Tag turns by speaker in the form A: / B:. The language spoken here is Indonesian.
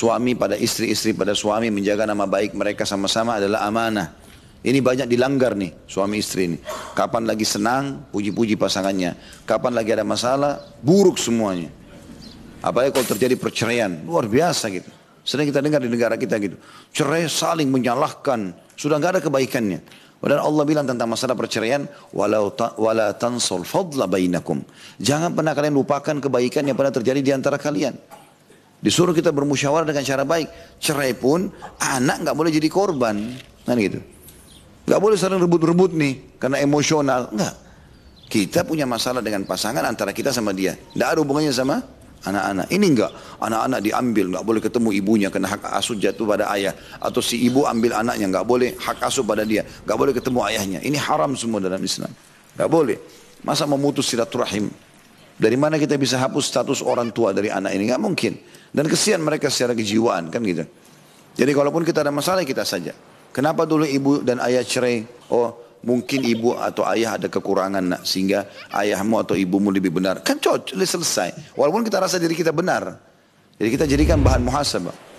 A: suami pada istri, istri pada suami menjaga nama baik mereka sama-sama adalah amanah. Ini banyak dilanggar nih suami istri ini. Kapan lagi senang, puji-puji pasangannya. Kapan lagi ada masalah, buruk semuanya. Apalagi kalau terjadi perceraian, luar biasa gitu. Sering kita dengar di negara kita gitu. Cerai saling menyalahkan, sudah nggak ada kebaikannya. Padahal Allah bilang tentang masalah perceraian, walau ta, wala tansol fadla bainakum. Jangan pernah kalian lupakan kebaikan yang pernah terjadi di antara kalian. Disuruh kita bermusyawarah dengan cara baik. Cerai pun anak nggak boleh jadi korban, kan gitu. Nggak boleh saling rebut-rebut nih karena emosional. Enggak. Kita punya masalah dengan pasangan antara kita sama dia. Tidak ada hubungannya sama anak-anak. Ini enggak, anak-anak diambil, enggak boleh ketemu ibunya karena hak asuh jatuh pada ayah. Atau si ibu ambil anaknya, enggak boleh hak asuh pada dia. Enggak boleh ketemu ayahnya. Ini haram semua dalam Islam. Enggak boleh. Masa memutus silaturahim? Dari mana kita bisa hapus status orang tua dari anak ini? Enggak mungkin. Dan kesian mereka secara kejiwaan kan gitu. Jadi kalaupun kita ada masalah kita saja. Kenapa dulu ibu dan ayah cerai? Oh, Mungkin ibu atau ayah ada kekurangan nak, sehingga ayahmu atau ibumu lebih benar. Kan cocok, selesai. Walaupun kita rasa diri kita benar. Jadi kita jadikan bahan muhasabah.